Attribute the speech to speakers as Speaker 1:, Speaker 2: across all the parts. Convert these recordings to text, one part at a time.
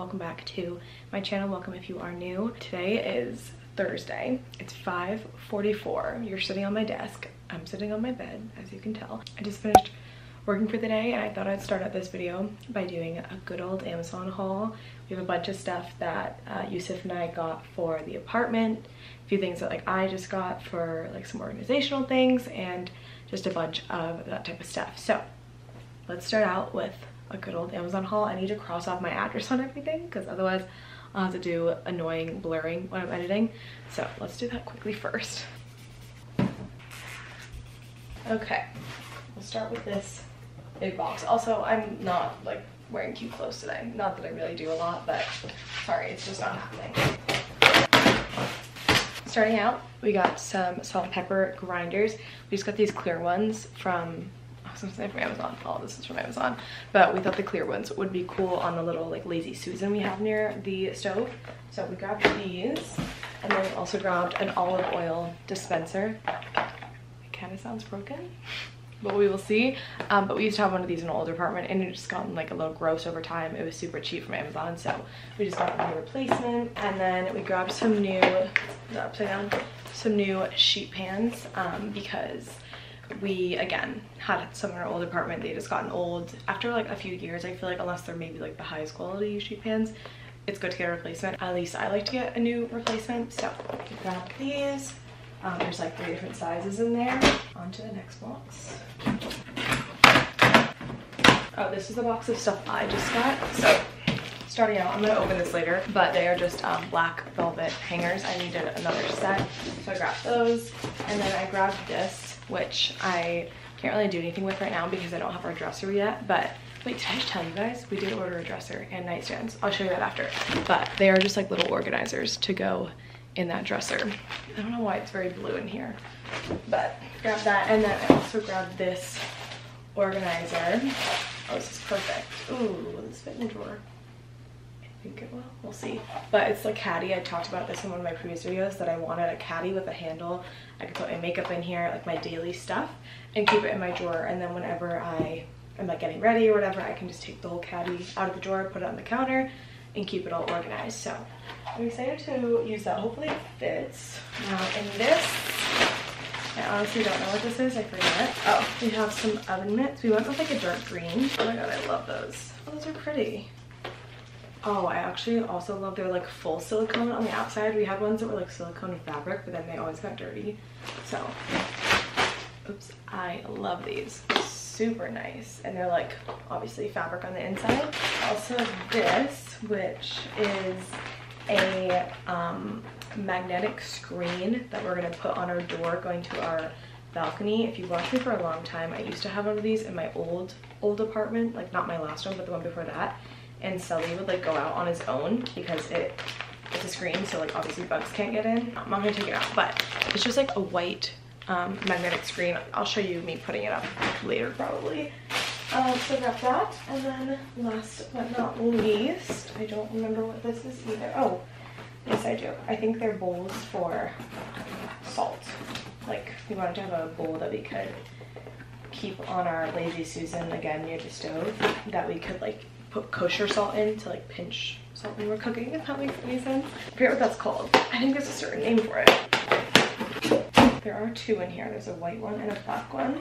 Speaker 1: welcome back to my channel. Welcome if you are new. Today is Thursday. It's 5.44. You're sitting on my desk. I'm sitting on my bed, as you can tell. I just finished working for the day and I thought I'd start out this video by doing a good old Amazon haul. We have a bunch of stuff that uh, Yusuf and I got for the apartment, a few things that like I just got for like some organizational things and just a bunch of that type of stuff. So let's start out with a good old Amazon haul. I need to cross off my address on everything because otherwise I'll have to do annoying blurring when I'm editing. So let's do that quickly first. Okay, we'll start with this big box. Also, I'm not like wearing cute clothes today. Not that I really do a lot, but sorry, it's just not happening. Starting out, we got some salt and pepper grinders. We just got these clear ones from I was gonna say from Amazon. All this is from Amazon. But we thought the clear ones would be cool on the little like Lazy Susan we have near the stove. So we grabbed these. And then we also grabbed an olive oil dispenser. It kind of sounds broken but we will see. Um, but we used to have one of these in an older apartment and it just gotten like a little gross over time. It was super cheap from Amazon, so we just got a new replacement. And then we grabbed some new, upside down, some new sheet pans um, because we again had some in our old apartment they just gotten old after like a few years i feel like unless they're maybe like the highest quality sheet pans it's good to get a replacement at least i like to get a new replacement so grab these um, there's like three different sizes in there. On to the next box. Oh, this is the box of stuff I just got. So starting out, I'm gonna open this later, but they are just um, black velvet hangers. I needed another set, so I grabbed those. And then I grabbed this, which I can't really do anything with right now because I don't have our dresser yet, but Wait, did I just tell you guys? We did order a dresser and nightstands. I'll show you that after. But they are just like little organizers to go in that dresser. I don't know why it's very blue in here, but grab that. And then I also grabbed this organizer. Oh, this is perfect. Ooh, this fit in the drawer? Think it will. We'll see. But it's like caddy. I talked about this in one of my previous videos that I wanted a caddy with a handle. I could put my makeup in here, like my daily stuff, and keep it in my drawer. And then whenever I am like getting ready or whatever, I can just take the whole caddy out of the drawer, put it on the counter, and keep it all organized. So I'm excited to use that. Hopefully it fits. Now in this, I honestly don't know what this is. I forget. Oh, we have some oven mitts. We went with like a dark green. Oh my god, I love those. Oh, those are pretty. Oh, I actually also love their like full silicone on the outside. We had ones that were like silicone fabric, but then they always got dirty. So, oops, I love these. Super nice. And they're like obviously fabric on the inside. Also this, which is a um, magnetic screen that we're gonna put on our door going to our balcony. If you've watched me for a long time, I used to have one of these in my old, old apartment, like not my last one, but the one before that. And Sully would like go out on his own because it it's a screen, so like obviously bugs can't get in. I'm not gonna take it out, but it's just like a white um, magnetic screen. I'll show you me putting it up later probably. Um, so got that. And then last but not least, I don't remember what this is either. Oh, yes I do. I think they're bowls for salt. Like we wanted to have a bowl that we could keep on our Lazy Susan again near the stove that we could like put kosher salt in to like pinch salt when we're cooking, if that makes any sense. I forget what that's called. I think there's a certain name for it. There are two in here. There's a white one and a black one.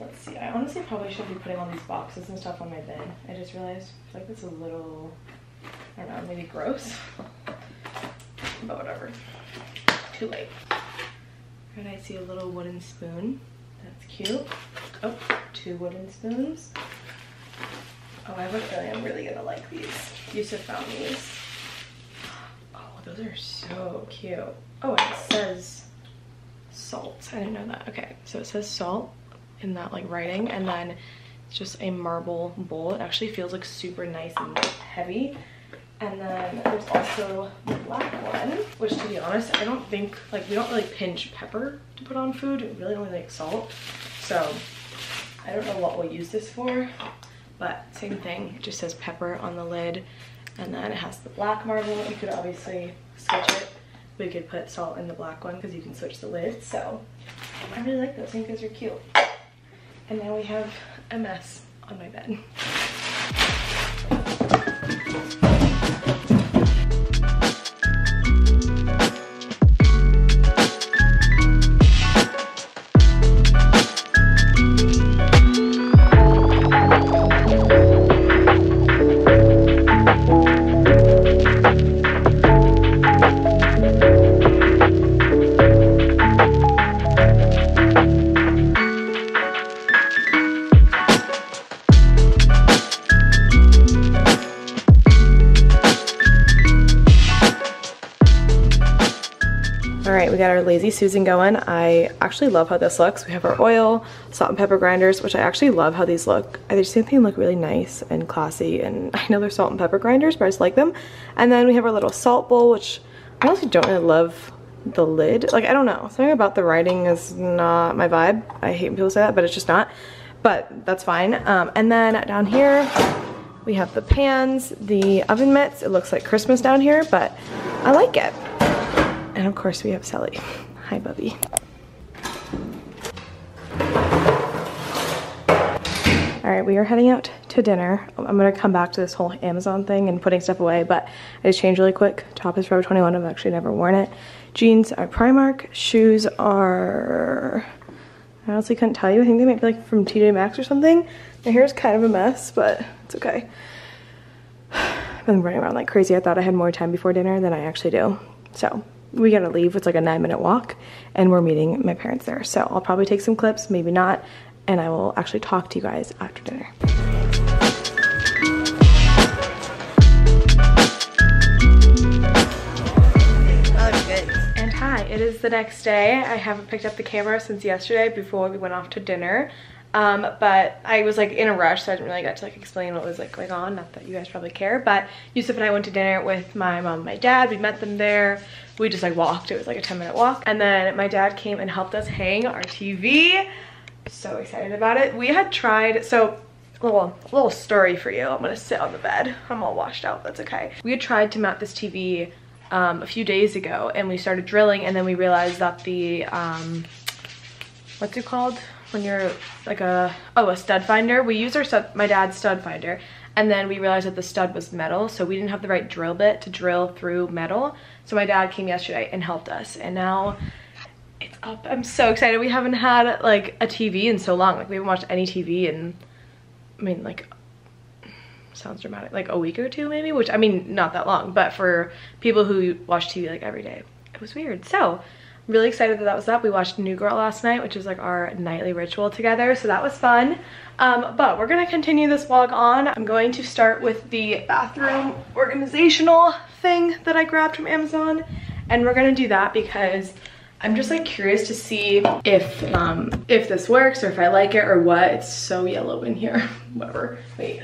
Speaker 1: Let's see. I honestly probably should be putting all these boxes and stuff on my bed. I just realized I feel like it's a little, I don't know, maybe gross. but whatever. Too late. And I see a little wooden spoon. That's cute. Oh, two wooden spoons. Oh, I have a feeling I'm really gonna like these. Yusuf found these. Oh, those are so cute. Oh, it says salt. I didn't know that. Okay, so it says salt in that like writing and then it's just a marble bowl it actually feels like super nice and heavy and then there's also the black one which to be honest i don't think like we don't really pinch pepper to put on food we really only like salt so i don't know what we'll use this for but same thing it just says pepper on the lid and then it has the black marble. You could obviously switch it. We could put salt in the black one because you can switch the lid so i really like those. I think those are cute. And now we have a mess on my bed. Susan going. I actually love how this looks. We have our oil, salt and pepper grinders, which I actually love how these look. I just think they look really nice and classy and I know they're salt and pepper grinders, but I just like them. And then we have our little salt bowl, which I honestly don't really love the lid. Like, I don't know. Something about the writing is not my vibe. I hate when people say that, but it's just not. But that's fine. Um, and then down here, we have the pans, the oven mitts. It looks like Christmas down here, but I like it. And of course we have Sally. Hi, Bubby. All right, we are heading out to dinner. I'm gonna come back to this whole Amazon thing and putting stuff away, but I just changed really quick. Top is Forever 21, I've actually never worn it. Jeans are Primark, shoes are, I honestly couldn't tell you. I think they might be like from TJ Maxx or something. My hair is kind of a mess, but it's okay. I've been running around like crazy. I thought I had more time before dinner than I actually do. So we gotta leave. It's like a nine minute walk and we're meeting my parents there. So I'll probably take some clips, maybe not and I will actually talk to you guys after dinner. And hi, it is the next day. I haven't picked up the camera since yesterday before we went off to dinner. Um, but I was like in a rush, so I didn't really get to like explain what was like going on. Not that you guys probably care, but Yusuf and I went to dinner with my mom and my dad. We met them there. We just like walked. It was like a 10 minute walk. And then my dad came and helped us hang our TV so excited about it. We had tried, so little, little story for you. I'm gonna sit on the bed. I'm all washed out, that's okay. We had tried to mount this TV um, a few days ago and we started drilling and then we realized that the, um, what's it called? When you're like a, oh, a stud finder. We use our stud, my dad's stud finder and then we realized that the stud was metal so we didn't have the right drill bit to drill through metal. So my dad came yesterday and helped us and now it's up. I'm so excited. We haven't had like a TV in so long. Like we haven't watched any TV in, I mean like, sounds dramatic, like a week or two maybe, which I mean, not that long, but for people who watch TV like every day, it was weird. So really excited that that was up. We watched New Girl last night, which is like our nightly ritual together. So that was fun. Um, but we're gonna continue this vlog on. I'm going to start with the bathroom organizational thing that I grabbed from Amazon. And we're gonna do that because I'm just like curious to see if um, if this works or if I like it or what. It's so yellow in here. Whatever. Wait.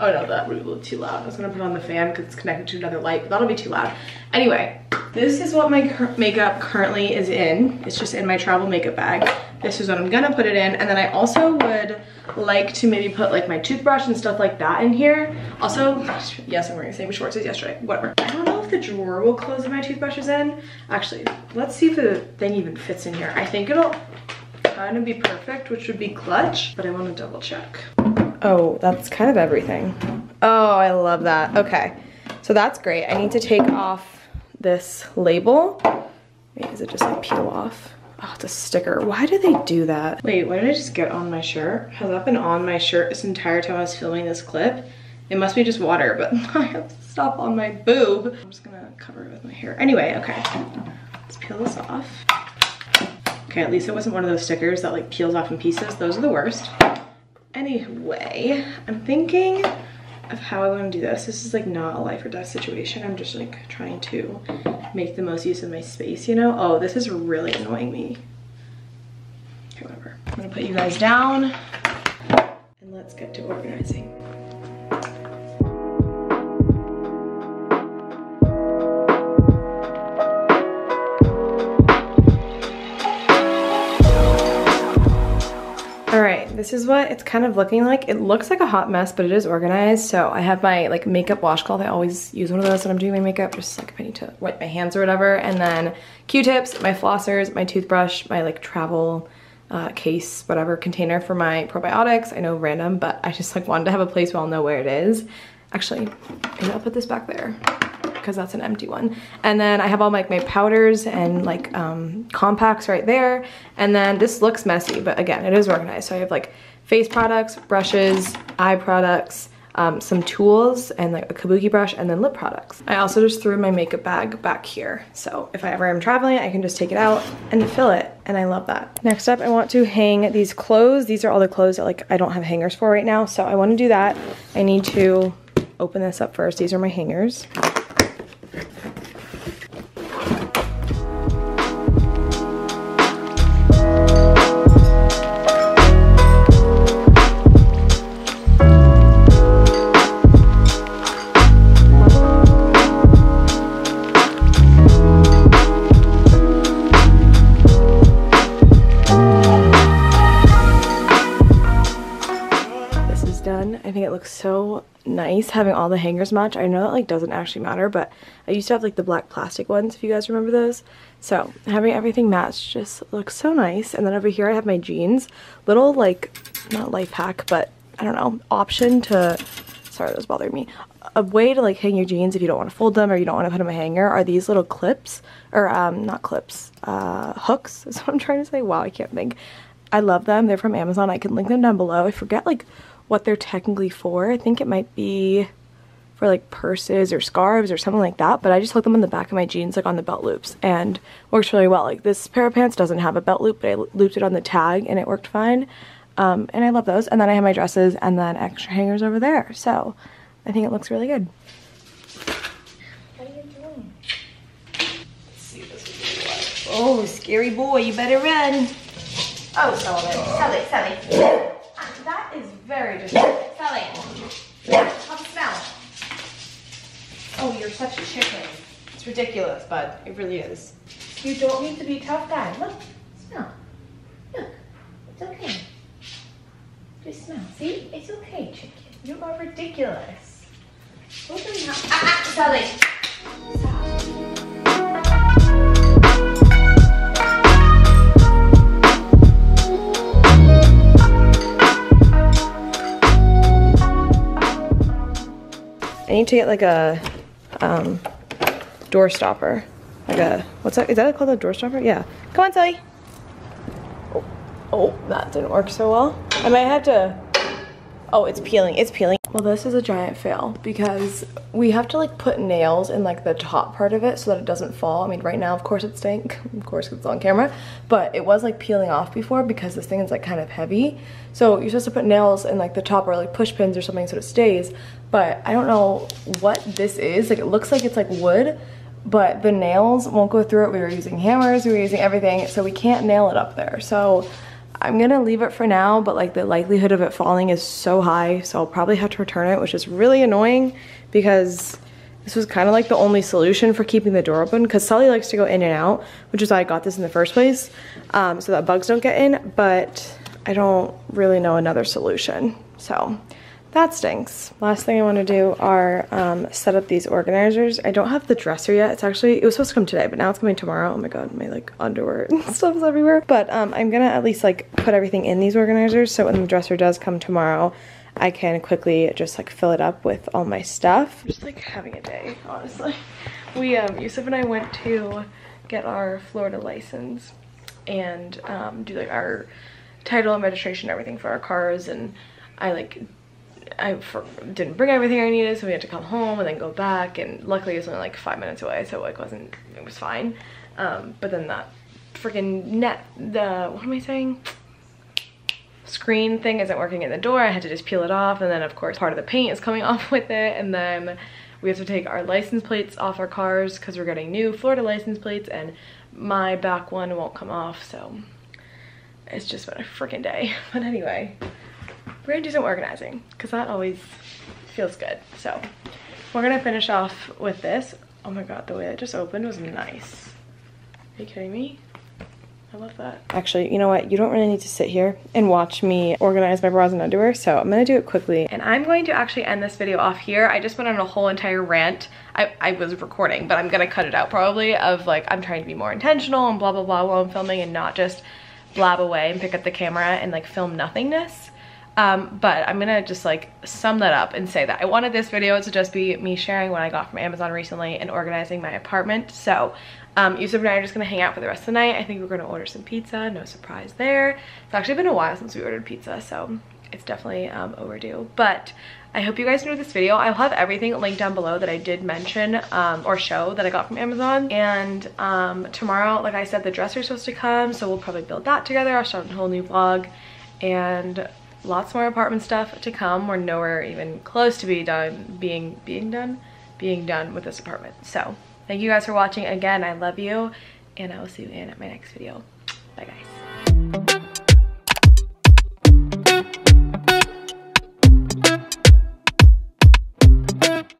Speaker 1: Oh no, that would be a little too loud. I was gonna put on the fan because it's connected to another light, but that'll be too loud. Anyway, this is what my makeup currently is in. It's just in my travel makeup bag. This is what I'm gonna put it in. And then I also would like to maybe put like my toothbrush and stuff like that in here. Also, yes, I'm wearing the same shorts as yesterday, whatever. I don't know if the drawer will close if my toothbrush is in. Actually, let's see if the thing even fits in here. I think it'll kind of be perfect, which would be clutch, but I wanna double check. Oh, that's kind of everything. Oh, I love that. Okay, so that's great. I need to take off this label. Wait, is it just like peel off? Oh, it's a sticker. Why do they do that? Wait, why did I just get on my shirt? Has that been on my shirt this entire time I was filming this clip? It must be just water, but I have to stop on my boob. I'm just gonna cover it with my hair. Anyway, okay, let's peel this off. Okay, at least it wasn't one of those stickers that like peels off in pieces. Those are the worst. Anyway, I'm thinking of how I want to do this. This is like not a life or death situation. I'm just like trying to make the most use of my space, you know? Oh, this is really annoying me. Okay, whatever. I'm gonna put you guys down and let's get to organizing. This is what it's kind of looking like. It looks like a hot mess, but it is organized. So I have my like makeup washcloth. I always use one of those when I'm doing my makeup, just like if I need to wipe my hands or whatever. And then Q-tips, my flossers, my toothbrush, my like travel uh, case, whatever container for my probiotics. I know random, but I just like wanted to have a place where I'll know where it is. Actually, maybe I'll put this back there because that's an empty one. And then I have all like my powders and like um, compacts right there. And then this looks messy, but again, it is organized. So I have like face products, brushes, eye products, um, some tools and like a kabuki brush and then lip products. I also just threw my makeup bag back here. So if I ever am traveling, I can just take it out and fill it. And I love that. Next up, I want to hang these clothes. These are all the clothes that like I don't have hangers for right now. So I want to do that. I need to open this up first. These are my hangers. Nice having all the hangers match. I know that like doesn't actually matter, but I used to have like the black plastic ones if you guys remember those. So having everything matched just looks so nice. And then over here I have my jeans. Little like, not life hack, but I don't know, option to, sorry that was bothering me. A way to like hang your jeans if you don't want to fold them or you don't want to put them in a hanger are these little clips, or um, not clips, uh, hooks is what I'm trying to say. Wow, I can't think. I love them. They're from Amazon. I can link them down below. I forget like what they're technically for. I think it might be for like purses or scarves or something like that, but I just hook them on the back of my jeans like on the belt loops and works really well. Like this pair of pants doesn't have a belt loop, but I looped it on the tag and it worked fine. Um, and I love those. And then I have my dresses and then extra hangers over there. So I think it looks really good. What are you doing? Oh, scary boy, you better run. Oh, Sullivan, Sully, Sully. Very disrespectful. Sully, have a smell. Oh, you're such a chicken. It's ridiculous, bud. It really is. You don't need to be a tough guy. Look, smell. Look, it's okay. Just smell. See? It's okay, chicken. You are ridiculous. Up. Ah, ah, Sally. I need to get like a um, door stopper. Like a, what's that? Is that called a door stopper? Yeah. Come on, Sally. Oh, oh, that didn't work so well. I might have to, oh, it's peeling, it's peeling. Well, this is a giant fail because we have to like put nails in like the top part of it so that it doesn't fall. I mean, right now, of course it stank, of course it's on camera, but it was like peeling off before because this thing is like kind of heavy. So you're supposed to put nails in like the top or like push pins or something so it stays. But I don't know what this is. Like it looks like it's like wood, but the nails won't go through it. We were using hammers, we were using everything, so we can't nail it up there. So I'm gonna leave it for now, but like the likelihood of it falling is so high, so I'll probably have to return it, which is really annoying because this was kind of like the only solution for keeping the door open because Sully likes to go in and out, which is why I got this in the first place, um, so that bugs don't get in, but I don't really know another solution. So that stinks. Last thing I want to do are um, set up these organizers. I don't have the dresser yet. It's actually, it was supposed to come today, but now it's coming tomorrow. Oh my god, my like underwear and stuff is everywhere. But um, I'm gonna at least like put everything in these organizers so when the dresser does come tomorrow, I can quickly just like fill it up with all my stuff. Just like having a day, honestly. We, um, Yusuf and I went to get our Florida license and um, do like our title and registration and everything for our cars and I like I for, didn't bring everything I needed, so we had to come home and then go back. And luckily, it was only like five minutes away, so it wasn't. It was fine. Um, but then that freaking net, the what am I saying? Screen thing isn't working in the door. I had to just peel it off, and then of course part of the paint is coming off with it, and then we have to take our license plates off our cars because we're getting new Florida license plates, and my back one won't come off, so it's just been a freaking day. But anyway, we're gonna do some organizing because that always feels good. So we're gonna finish off with this. Oh my god, the way it just opened was nice. Are you kidding me? I love that. Actually, you know what? You don't really need to sit here and watch me organize my bras and underwear, so I'm gonna do it quickly. And I'm going to actually end this video off here. I just went on a whole entire rant. I, I was recording, but I'm gonna cut it out probably of like, I'm trying to be more intentional and blah, blah, blah while I'm filming and not just blab away and pick up the camera and like film nothingness. Um, but I'm gonna just like sum that up and say that I wanted this video to just be me sharing what I got from Amazon recently and organizing my apartment. So um, Yusuf and I are just gonna hang out for the rest of the night. I think we're gonna order some pizza, no surprise there. It's actually been a while since we ordered pizza, so it's definitely um, overdue. But I hope you guys enjoyed this video. I'll have everything linked down below that I did mention um, or show that I got from Amazon. And um, tomorrow, like I said, the dresser's supposed to come, so we'll probably build that together. I'll start a whole new vlog. And lots more apartment stuff to come. We're nowhere even close to be done, being, being done? Being done with this apartment. So thank you guys for watching again. I love you and I will see you in my next video. Bye guys.